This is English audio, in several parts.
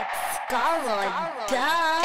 It's Scala, duh.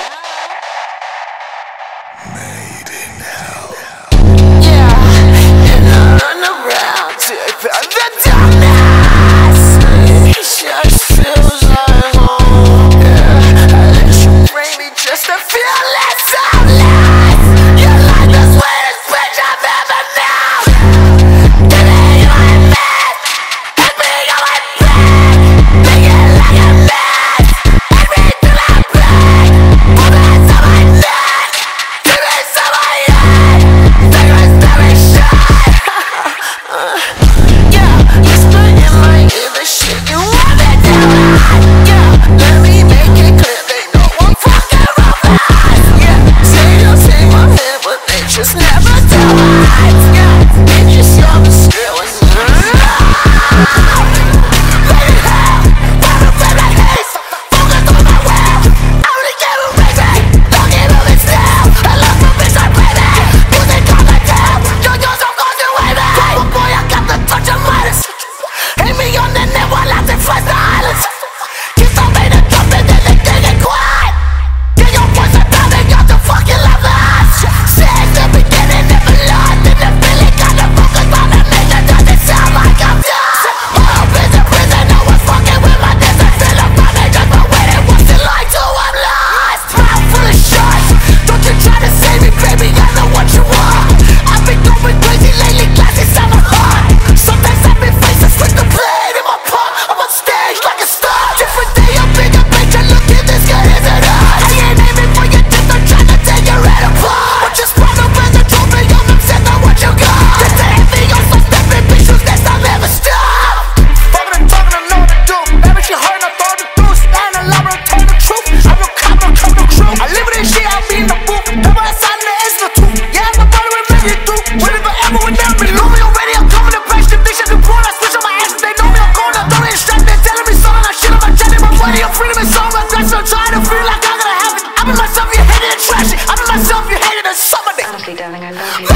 somebody. Honestly, darling, I love you.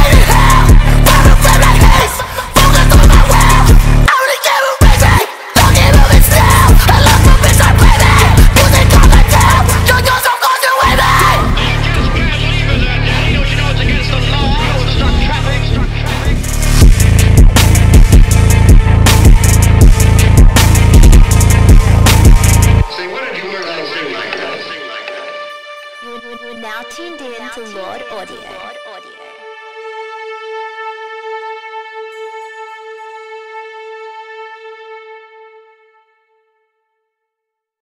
tuned in to Lord Audio.